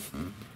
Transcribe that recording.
Mm-hmm.